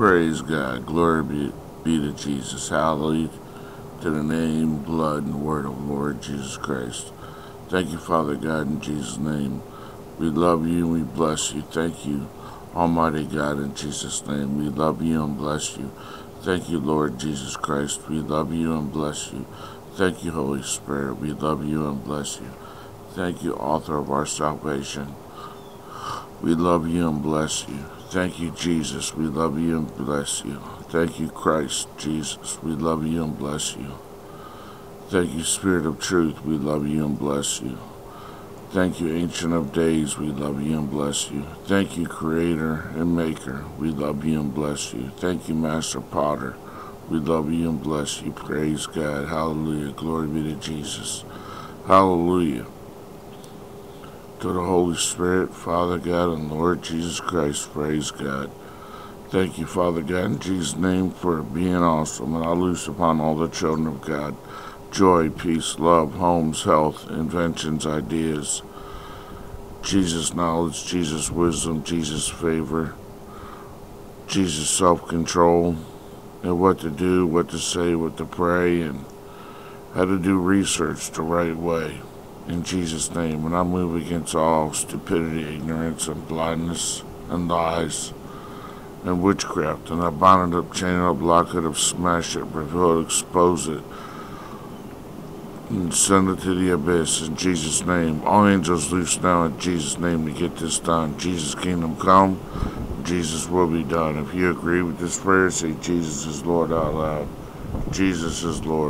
Praise God. Glory be, be to Jesus. Hallelujah to the name, blood, and word of Lord Jesus Christ. Thank you, Father God, in Jesus' name. We love you and we bless you. Thank you, Almighty God, in Jesus' name. We love you and bless you. Thank you, Lord Jesus Christ. We love you and bless you. Thank you, Holy Spirit. We love you and bless you. Thank you, author of our salvation. We love you and bless you. Thank you, Jesus. We love you and bless you. Thank you, Christ Jesus. We love you and bless you. Thank you, Spirit of Truth. We love you and bless you. Thank you, Ancient of Days. We love you and bless you. Thank you, Creator and Maker. We love you and bless you. Thank you, Master Potter. We love you and bless you. Praise God. Hallelujah. Glory be to Jesus. Hallelujah to the Holy Spirit, Father God, and Lord Jesus Christ. Praise God. Thank you, Father God, in Jesus' name for being awesome. And I loose upon all the children of God joy, peace, love, homes, health, inventions, ideas, Jesus' knowledge, Jesus' wisdom, Jesus' favor, Jesus' self control, and what to do, what to say, what to pray, and how to do research the right way in Jesus' name. And I move against all stupidity, ignorance, and blindness, and lies, and witchcraft. And I bind it up, chain it up, lock it up, smash it, reveal it, expose it, and send it to the abyss in Jesus' name. All angels loose now in Jesus' name to get this done. Jesus' kingdom come, Jesus will be done. If you agree with this prayer, say Jesus is Lord out loud. Jesus is Lord.